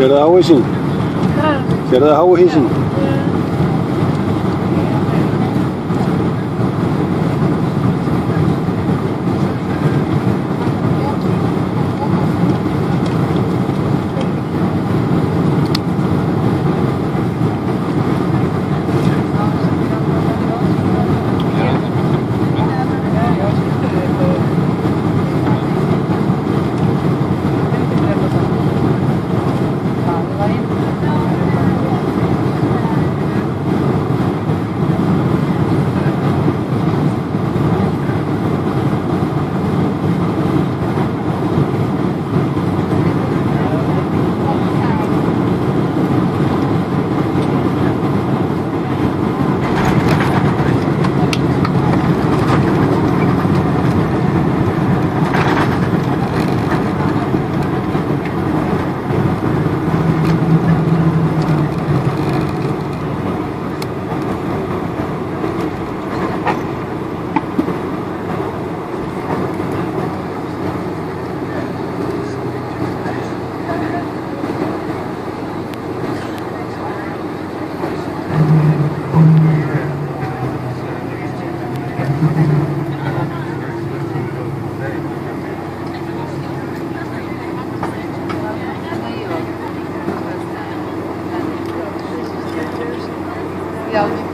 给他微信，给他他微信。Yeah.